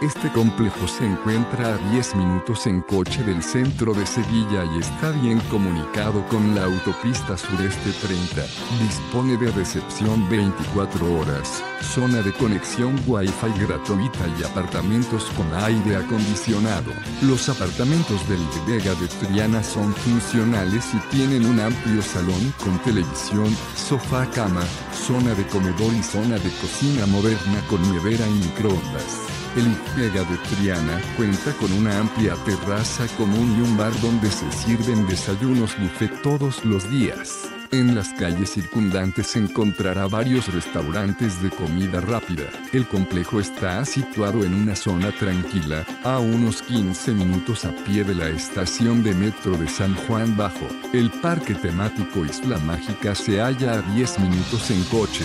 Este complejo se encuentra a 10 minutos en coche del centro de Sevilla y está bien comunicado con la autopista sureste 30. Dispone de recepción 24 horas, zona de conexión Wi-Fi gratuita y apartamentos con aire acondicionado. Los apartamentos del Vega de Triana son funcionales y tienen un amplio salón con televisión, sofá cama, zona de comedor y zona de cocina moderna con nevera y microondas. El Vega de Triana cuenta con una amplia terraza común y un bar donde se sirven desayunos buffet todos los días. En las calles circundantes se encontrará varios restaurantes de comida rápida. El complejo está situado en una zona tranquila, a unos 15 minutos a pie de la estación de metro de San Juan Bajo. El parque temático Isla Mágica se halla a 10 minutos en coche.